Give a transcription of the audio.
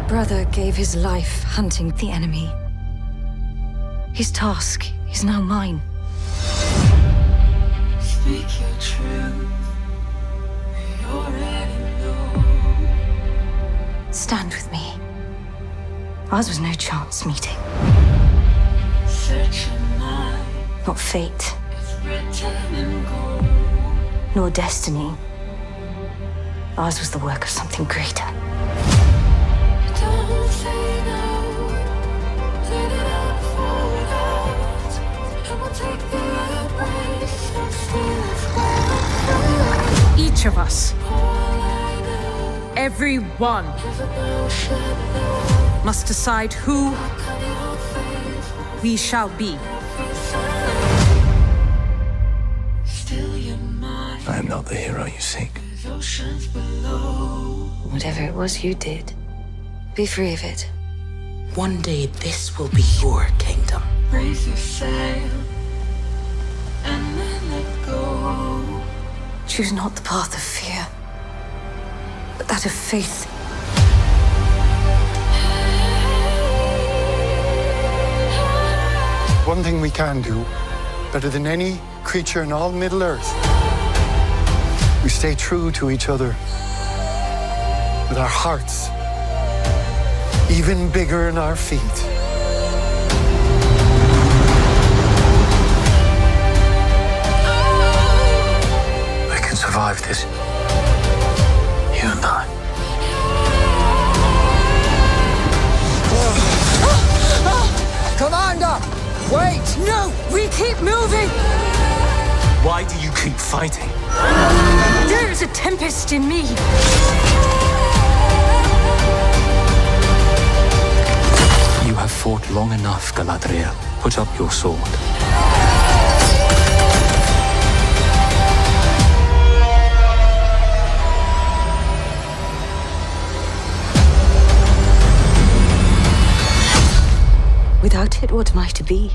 brother gave his life hunting the enemy. His task is now mine. Speak your truth. We already know. Stand with me. Ours was no chance meeting, not fate, It's written in gold. nor destiny. Ours was the work of something greater. Each of us, All every one, is a notion. No. must decide who Cut your face. we shall be. Still your mind. I am not the hero you seek. There's oceans below. Whatever it was you did, be free of it. One day this will be your kingdom. Raise your sail. And then let go. Choose not the path of fear, but that of faith. One thing we can do, better than any creature in all Middle Earth, we stay true to each other with our hearts even bigger than our feet. We can survive this. You and I. Commander! Wait! No, we keep moving. Why do you keep fighting? There is a tempest in me. Fought long enough, Galadriel. Put up your sword. Without it, what am I to be?